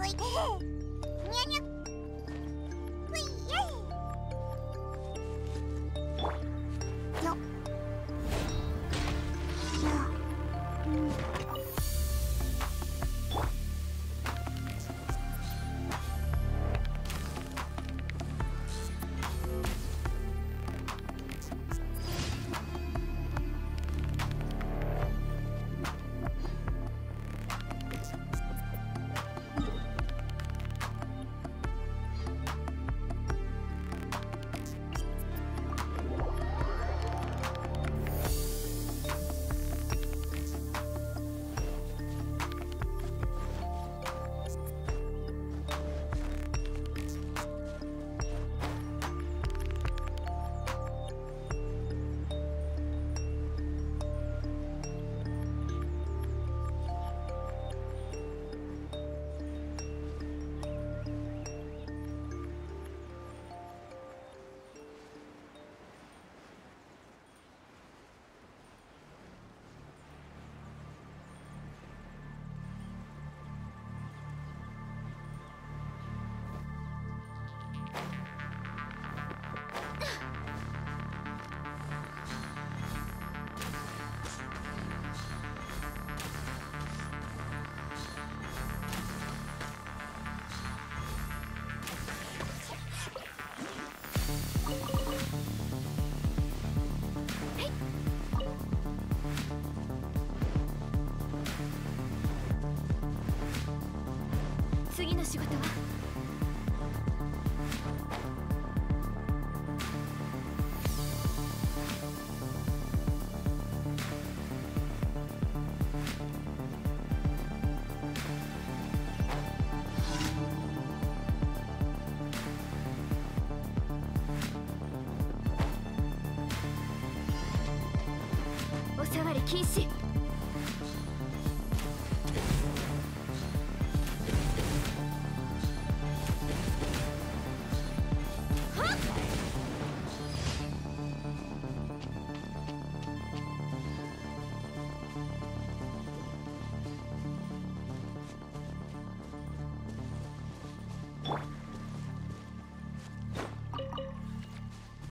ぶいて。にゃにゃ。次の仕事は？お触り禁止。